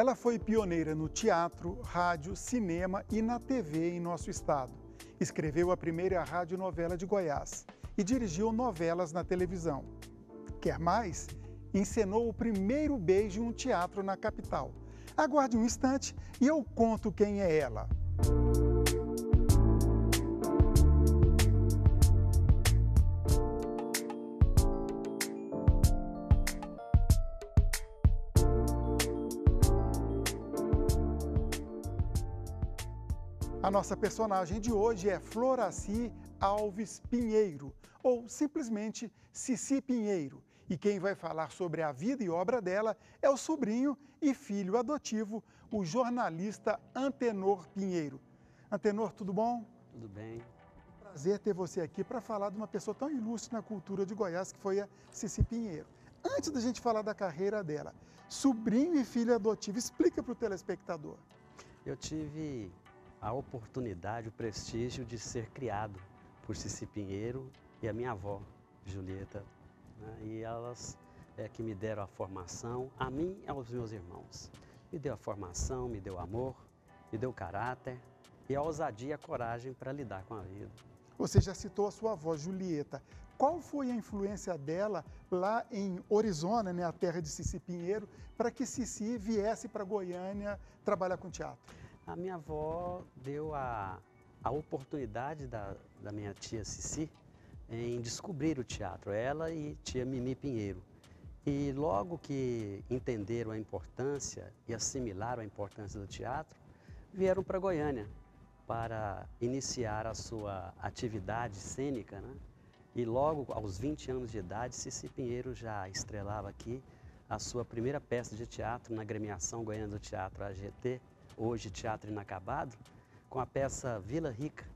Ela foi pioneira no teatro, rádio, cinema e na TV em nosso estado. Escreveu a primeira radionovela de Goiás e dirigiu novelas na televisão. Quer mais? Encenou o primeiro beijo em um teatro na capital. Aguarde um instante e eu conto quem é ela. A nossa personagem de hoje é Floraci Alves Pinheiro, ou simplesmente Cici Pinheiro. E quem vai falar sobre a vida e obra dela é o sobrinho e filho adotivo, o jornalista Antenor Pinheiro. Antenor, tudo bom? Tudo bem. Prazer ter você aqui para falar de uma pessoa tão ilustre na cultura de Goiás, que foi a Cici Pinheiro. Antes da gente falar da carreira dela, sobrinho e filho adotivo, explica para o telespectador. Eu tive a oportunidade, o prestígio de ser criado por Cici Pinheiro e a minha avó, Julieta. Né? E elas é que me deram a formação, a mim e aos meus irmãos. Me deu a formação, me deu amor, me deu caráter e a ousadia e a coragem para lidar com a vida. Você já citou a sua avó, Julieta. Qual foi a influência dela lá em Orizona, né, a terra de Cici Pinheiro, para que Cici viesse para Goiânia trabalhar com teatro? A minha avó deu a, a oportunidade da, da minha tia Cici em descobrir o teatro, ela e tia Mimi Pinheiro. E logo que entenderam a importância e assimilaram a importância do teatro, vieram para Goiânia para iniciar a sua atividade cênica. Né? E logo aos 20 anos de idade, Cici Pinheiro já estrelava aqui a sua primeira peça de teatro na gremiação goiana do Teatro AGT, hoje Teatro Inacabado, com a peça Vila Rica,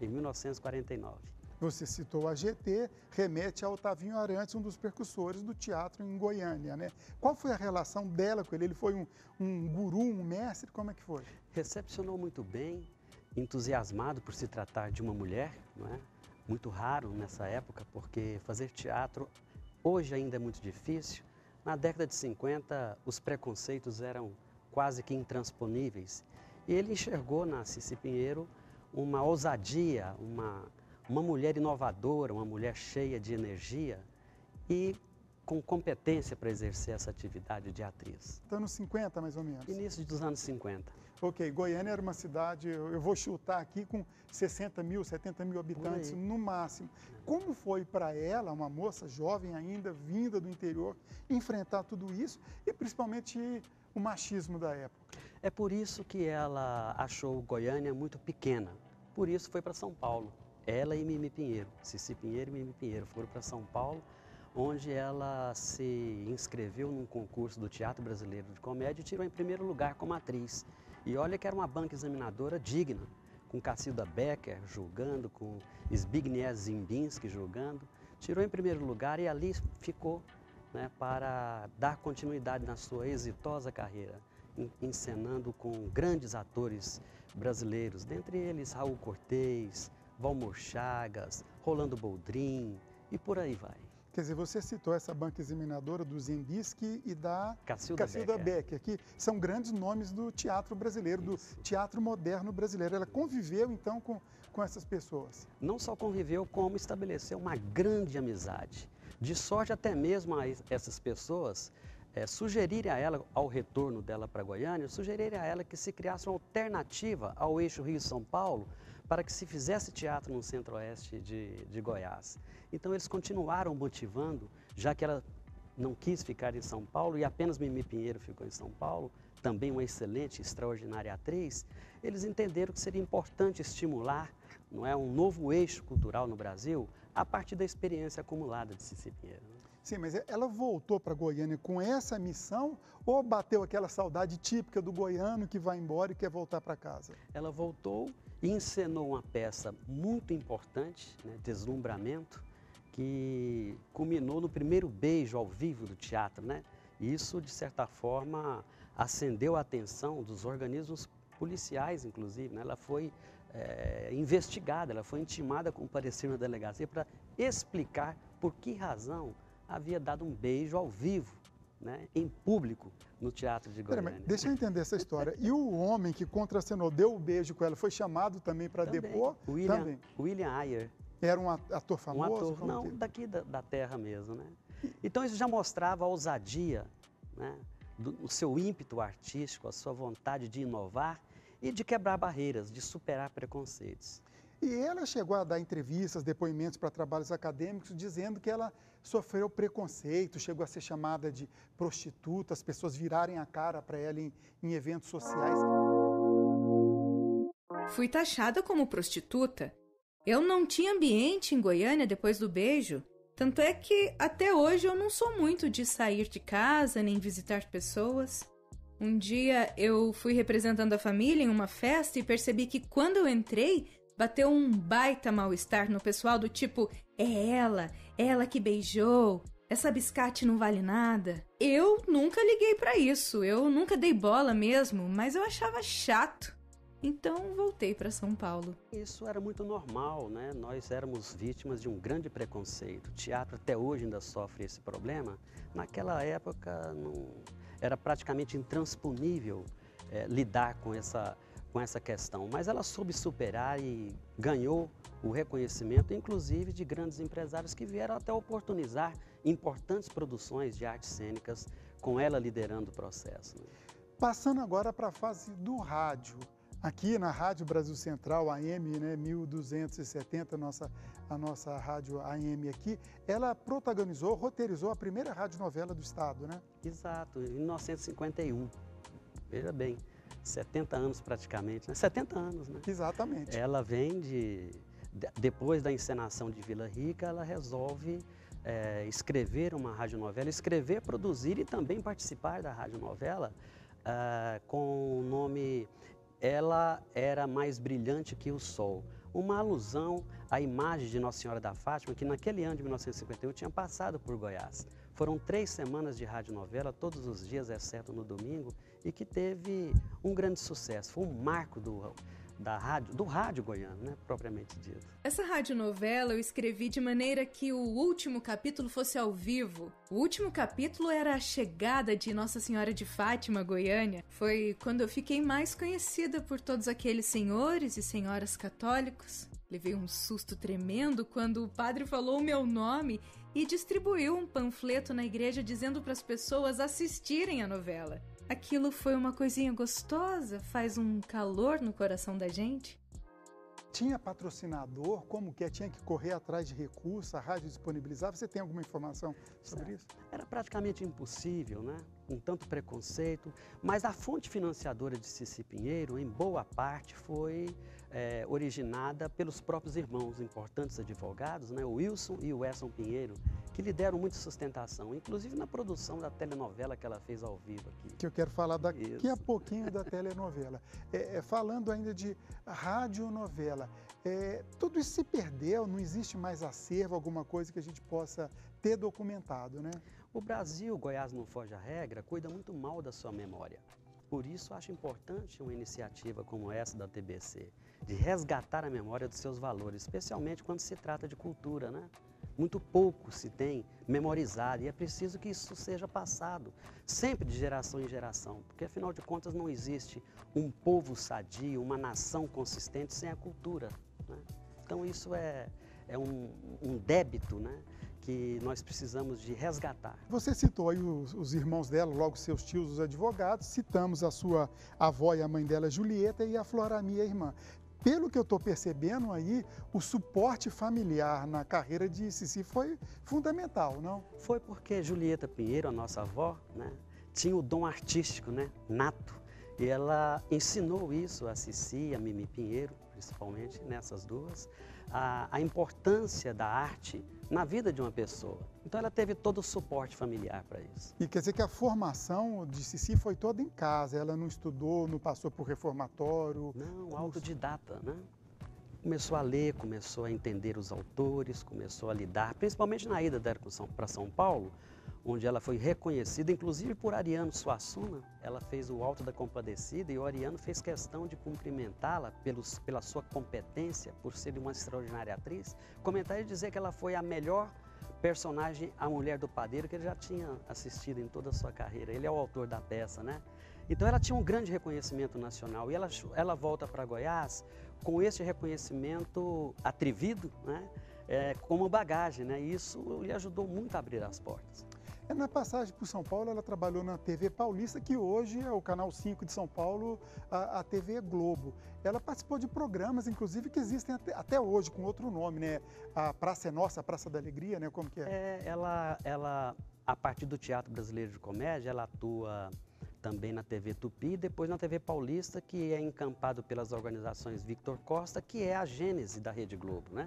em 1949. Você citou a GT, remete a Otavinho Arantes, um dos percussores do teatro em Goiânia, né? Qual foi a relação dela com ele? Ele foi um, um guru, um mestre? Como é que foi? Recepcionou muito bem, entusiasmado por se tratar de uma mulher, não é? Muito raro nessa época, porque fazer teatro hoje ainda é muito difícil. Na década de 50, os preconceitos eram quase que intransponíveis. E ele enxergou na Cici Pinheiro uma ousadia, uma, uma mulher inovadora, uma mulher cheia de energia e com competência para exercer essa atividade de atriz. Anos 50, mais ou menos? Início dos anos 50. Ok, Goiânia era uma cidade, eu vou chutar aqui, com 60 mil, 70 mil habitantes no máximo. Como foi para ela, uma moça jovem ainda, vinda do interior, enfrentar tudo isso e principalmente o machismo da época. É por isso que ela achou Goiânia muito pequena. Por isso foi para São Paulo. Ela e Mimi Pinheiro, Cici Pinheiro e Mimi Pinheiro foram para São Paulo, onde ela se inscreveu num concurso do Teatro Brasileiro de Comédia e tirou em primeiro lugar como atriz. E olha que era uma banca examinadora digna, com Cacilda Becker julgando, com Zbigniew Zimbinski julgando. Tirou em primeiro lugar e ali ficou né, para dar continuidade na sua exitosa carreira, encenando com grandes atores brasileiros, dentre eles Raul Cortez, Valmor Chagas, Rolando Boldrin e por aí vai. Quer dizer, você citou essa banca examinadora do Zimbisky e da Cacilda, Cacilda Becker. Becker, que são grandes nomes do teatro brasileiro, Isso. do teatro moderno brasileiro. Ela conviveu, então, com, com essas pessoas? Não só conviveu, como estabeleceu uma grande amizade. De sorte até mesmo a essas pessoas é, sugerirem a ela, ao retorno dela para Goiânia, sugerirem a ela que se criasse uma alternativa ao eixo Rio-São Paulo para que se fizesse teatro no centro-oeste de, de Goiás. Então eles continuaram motivando, já que ela não quis ficar em São Paulo e apenas Mimi Pinheiro ficou em São Paulo, também uma excelente, extraordinária atriz, eles entenderam que seria importante estimular não é, um novo eixo cultural no Brasil a partir da experiência acumulada de Cici Pinheiro. Sim, mas ela voltou para Goiânia com essa missão ou bateu aquela saudade típica do goiano que vai embora e quer voltar para casa? Ela voltou e encenou uma peça muito importante, né, Deslumbramento, que culminou no primeiro beijo ao vivo do teatro. Né? Isso, de certa forma, acendeu a atenção dos organismos policiais, inclusive. Né? Ela foi é, investigada, ela foi intimada a comparecer na delegacia para explicar por que razão havia dado um beijo ao vivo né, em público no Teatro de Goiânia. Pera, deixa eu entender essa história. E o homem que contracenou, deu o um beijo com ela, foi chamado também para depor? William, também. William Ayer. Era um ator famoso? Um ator, não, que... daqui da, da, terra mesmo, né? Então isso já mostrava a ousadia, né? Do, o seu ímpeto artístico, a sua vontade de inovar e de quebrar barreiras, de superar preconceitos. E ela chegou a dar entrevistas, depoimentos para trabalhos acadêmicos, dizendo que ela sofreu preconceito, chegou a ser chamada de prostituta, as pessoas virarem a cara para ela em, em eventos sociais. Fui taxada como prostituta. Eu não tinha ambiente em Goiânia depois do beijo. Tanto é que até hoje eu não sou muito de sair de casa nem visitar pessoas. Um dia eu fui representando a família em uma festa e percebi que quando eu entrei, bateu um baita mal-estar no pessoal do tipo: é ela, ela que beijou, essa biscate não vale nada. Eu nunca liguei para isso, eu nunca dei bola mesmo, mas eu achava chato. Então voltei para São Paulo. Isso era muito normal, né? Nós éramos vítimas de um grande preconceito. O teatro até hoje ainda sofre esse problema. Naquela época não era praticamente intransponível é, lidar com essa com essa questão, mas ela soube superar e ganhou o reconhecimento, inclusive de grandes empresários que vieram até oportunizar importantes produções de artes cênicas com ela liderando o processo. Passando agora para a fase do rádio. Aqui na Rádio Brasil Central, AM, né, 1270, nossa, a nossa rádio AM aqui, ela protagonizou, roteirizou a primeira radionovela do Estado, né? Exato, em 1951. Veja bem, 70 anos praticamente, né? 70 anos, né? Exatamente. Ela vem de, depois da encenação de Vila Rica, ela resolve é, escrever uma radionovela, escrever, produzir e também participar da radionovela uh, com o nome Ela Era Mais Brilhante que o Sol. Uma alusão à imagem de Nossa Senhora da Fátima, que naquele ano de 1951 tinha passado por Goiás. Foram três semanas de radionovela, todos os dias, exceto no domingo, e que teve um grande sucesso. Foi um marco do, da rádio, do rádio goiano, né, propriamente dito. Essa radionovela eu escrevi de maneira que o último capítulo fosse ao vivo. O último capítulo era a chegada de Nossa Senhora de Fátima, Goiânia. Foi quando eu fiquei mais conhecida por todos aqueles senhores e senhoras católicos. Levei um susto tremendo quando o padre falou o meu nome e distribuiu um panfleto na igreja dizendo para as pessoas assistirem a novela. Aquilo foi uma coisinha gostosa, faz um calor no coração da gente. Tinha patrocinador, como que é? Tinha que correr atrás de recursos, a rádio disponibilizava. Você tem alguma informação sobre isso? Era praticamente impossível, né? Com tanto preconceito, mas a fonte financiadora de Cici Pinheiro, em boa parte, foi é, originada pelos próprios irmãos, importantes advogados, né? o Wilson e o Esson Pinheiro, que lhe deram muita sustentação, inclusive na produção da telenovela que ela fez ao vivo aqui. Que eu quero falar daqui Isso. a pouquinho da telenovela. É, é, falando ainda de radionovela, é, tudo isso se perdeu, não existe mais acervo, alguma coisa que a gente possa ter documentado, né? O Brasil, Goiás não foge à regra, cuida muito mal da sua memória. Por isso, acho importante uma iniciativa como essa da TBC, de resgatar a memória dos seus valores, especialmente quando se trata de cultura, né? Muito pouco se tem memorizado e é preciso que isso seja passado, sempre de geração em geração, porque afinal de contas não existe um povo sadio, uma nação consistente sem a cultura. Né? Então isso é, é um, um débito né? que nós precisamos de resgatar. Você citou aí os, os, irmãos dela, logo seus tios, os advogados, citamos a sua avó e a mãe dela, Julieta, e a Floramia, a irmã pelo que eu estou percebendo aí, o suporte familiar na carreira de Cici foi fundamental, não? Foi porque Julieta Pinheiro, a nossa avó, né, tinha o dom artístico, né, nato. E ela ensinou isso a Cici, a Mimi Pinheiro, principalmente nessas duas, a, a importância da arte na vida de uma pessoa. Então ela teve todo o suporte familiar para isso. E quer dizer que a formação de Cici foi toda em casa, ela não estudou, não passou por reformatório? Não, autodidata, né? Começou a ler, começou a entender os autores, começou a lidar, principalmente na ida dela para São Paulo, onde ela foi reconhecida, inclusive por Ariano Suassuna. Ela fez o Alto da Compadecida e o Ariano fez questão de cumprimentá-la pela sua competência, por ser uma extraordinária atriz, comentar e dizer que ela foi a melhor personagem A Mulher do Padeiro, que ele já tinha assistido em toda a sua carreira. Ele é o autor da peça, né? Então ela tinha um grande reconhecimento nacional e ela, ela volta para Goiás com esse reconhecimento atrevido, né? É, como bagagem, né? E isso lhe ajudou muito a abrir as portas. É, na passagem por São Paulo, ela trabalhou na TV Paulista, que hoje é o Canal 5 de São Paulo, a, a TV Globo. Ela participou de programas, inclusive, que existem até, até, hoje, com outro nome, né? A Praça é Nossa, a Praça da Alegria, né? Como que é? é ela, ela, a partir do Teatro Brasileiro de Comédia, ela atua também na TV Tupi depois na TV Paulista, que é encampado pelas organizações Victor Costa, que é a gênese da Rede Globo, né?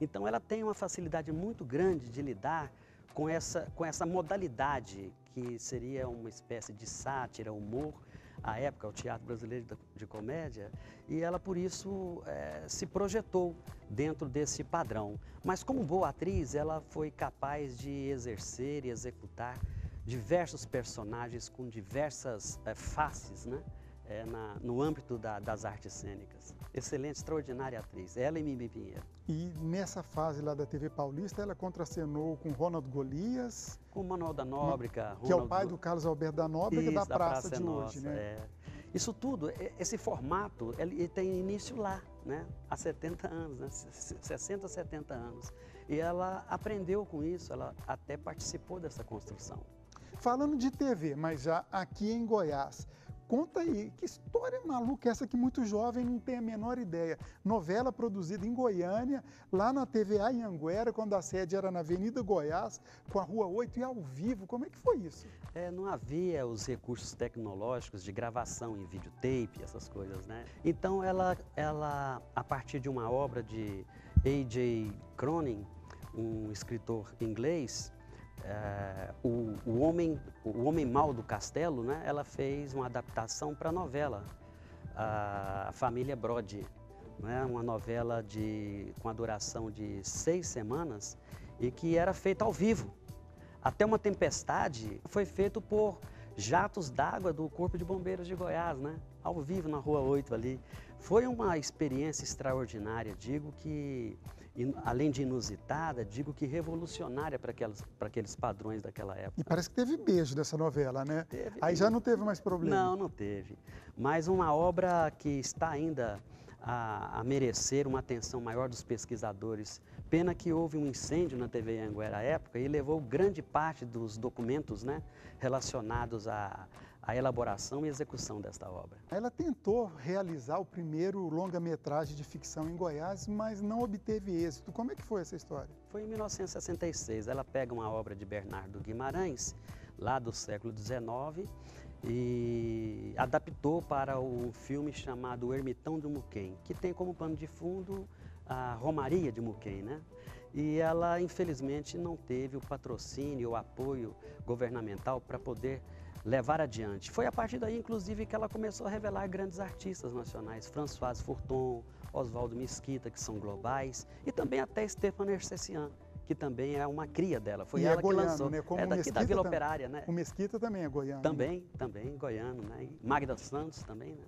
Então ela tem uma facilidade muito grande de lidar com essa, com essa modalidade que seria uma espécie de sátira, humor, à época, o Teatro Brasileiro de Comédia, e ela por isso é, se projetou dentro desse padrão. Mas como boa atriz, ela foi capaz de exercer e executar diversos personagens com diversas é, faces, né? É, na, no âmbito da, das artes cênicas. Excelente, extraordinária atriz, ela e Mimi Pinheiro. E nessa fase lá da TV Paulista, ela contracenou com Ronald Golias. Com o Manuel da Nóbrega. Que Ronald... é o pai do Carlos Alberto da Nóbrega Isso, da, da Praça, Praça de Nossa, hoje, né? É. Isso tudo, esse formato, ele tem início lá, né? Há 70 anos, né? 60, 70 anos. E ela aprendeu com isso, ela até participou dessa construção. Falando de TV, mas já aqui em Goiás, Conta aí, que história maluca essa que muito jovem não tem a menor ideia. Novela produzida em Goiânia, lá na TVA em Anguera, quando a sede era na Avenida Goiás, com a Rua 8 e ao vivo. Como é que foi isso? É, não havia os recursos tecnológicos de gravação em videotape, essas coisas, né? Então ela, ela a partir de uma obra de A.J. Cronin, um escritor inglês, é, o, o, homem, o Homem Mal do Castelo, né, ela fez uma adaptação para novela, a Família Brode, né, uma novela de, com a duração de seis semanas e que era feita ao vivo. Até uma tempestade foi feito por jatos d'água do Corpo de Bombeiros de Goiás, né? ao vivo na Rua 8 ali. Foi uma experiência extraordinária, digo que além de inusitada, digo que revolucionária para aqueles padrões daquela época. E parece que teve beijo dessa novela, né? Teve. Aí já não teve mais problema. Não, não teve. Mas uma obra que está ainda a, a merecer uma atenção maior dos pesquisadores. Pena que houve um incêndio na TV Anguera à época e levou grande parte dos documentos né, relacionados a, a elaboração e execução desta obra. Ela tentou realizar o primeiro longa-metragem de ficção em Goiás, mas não obteve êxito. Como é que foi essa história? Foi em 1966. Ela pega uma obra de Bernardo Guimarães, lá do século XIX, e adaptou para um filme chamado O Ermitão do Muquem, que tem como pano de fundo a Romaria de Muquem, né? E ela, infelizmente, não teve o patrocínio, o apoio governamental para poder levar adiante. Foi a partir daí, inclusive, que ela começou a revelar grandes artistas nacionais, François Furton, Oswaldo Mesquita, que são globais, e também até Stefano Ercecian, que também é uma cria dela. Foi e é ela é goiano, que lançou. Né? Como é daqui da Vila Operária, né? O Mesquita também é goiano. Também, né? também, goiano, né? E Magda Santos também, né?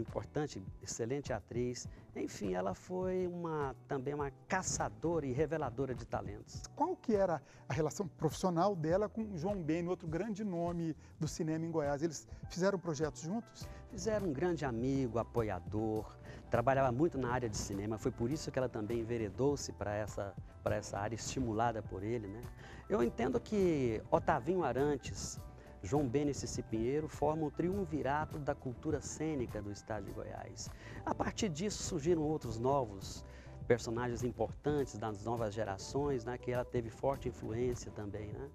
Importante, excelente atriz. Enfim, ela foi uma, também uma caçadora e reveladora de talentos. Qual que era a relação profissional dela com João Beni, outro grande nome do cinema em Goiás? Eles fizeram projetos juntos? Fizeram um grande amigo, apoiador, trabalhava muito na área de cinema, foi por isso que ela também enveredou-se para essa, para essa área, estimulada por ele. Né? Eu entendo que Otavinho Arantes, João Bênice Pinheiro formam o triunvirato da cultura cênica do estado de Goiás. A partir disso surgiram outros novos personagens importantes das novas gerações, né, que ela teve forte influência também, né,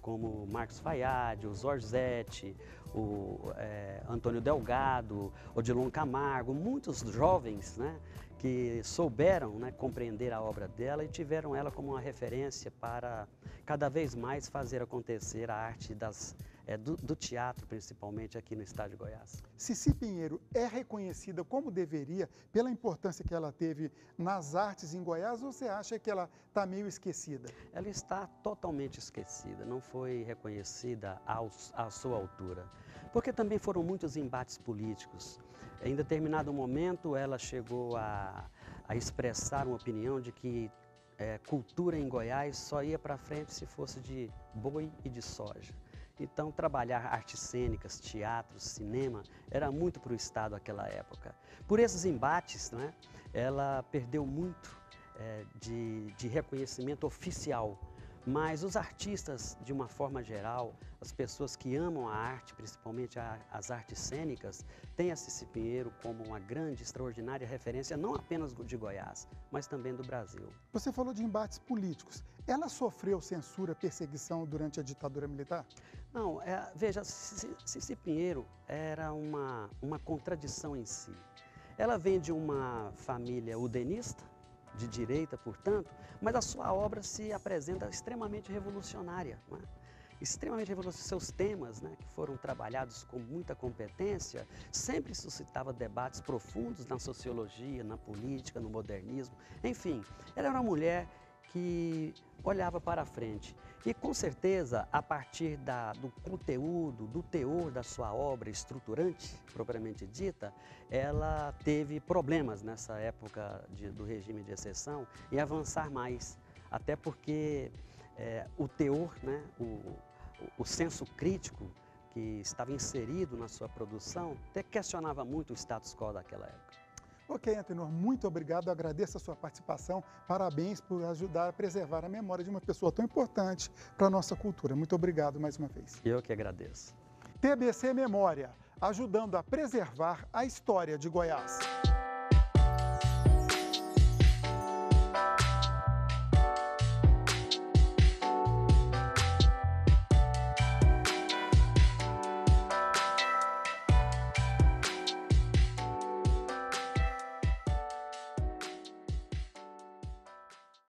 como Marcos Fayad, o Zorzete, o é, Antônio Delgado, Odilon Camargo, muitos jovens né, que souberam né, compreender a obra dela e tiveram ela como uma referência para cada vez mais fazer acontecer a arte das é, do, do, teatro, principalmente aqui no estado de Goiás. Cici Pinheiro é reconhecida como deveria pela importância que ela teve nas artes em Goiás ou você acha que ela está meio esquecida? Ela está totalmente esquecida, não foi reconhecida ao, à sua altura, porque também foram muitos embates políticos. Em determinado momento, ela chegou a, a expressar uma opinião de que é, cultura em Goiás só ia para frente se fosse de boi e de soja. Então, trabalhar artes cênicas, teatro, cinema, era muito para o Estado naquela época. Por esses embates, né, ela perdeu muito é, de, de reconhecimento oficial mas os artistas, de uma forma geral, as pessoas que amam a arte, principalmente a, as artes cênicas, têm a Cici Pinheiro como uma grande, extraordinária referência, não apenas de Goiás, mas também do Brasil. Você falou de embates políticos. Ela sofreu censura, perseguição durante a ditadura militar? Não, é, veja, Cici Pinheiro era uma, uma contradição em si. Ela vem de uma família udenista, de direita, portanto, mas a sua obra se apresenta extremamente revolucionária. É? Extremamente revolucionária. Seus temas, né, que foram trabalhados com muita competência, sempre suscitava debates profundos na sociologia, na política, no modernismo. Enfim, ela era uma mulher que olhava para frente. E com certeza, a partir da, do conteúdo, do teor da sua obra estruturante, propriamente dita, ela teve problemas nessa época de, do regime de exceção em avançar mais. Até porque é, o teor, né, o, o, o senso crítico que estava inserido na sua produção, até questionava muito o status quo daquela época. Ok, Antenor, muito obrigado. Agradeço a sua participação. Parabéns por ajudar a preservar a memória de uma pessoa tão importante para a nossa cultura. Muito obrigado mais uma vez. Eu que agradeço. TBC Memória, ajudando a preservar a história de Goiás.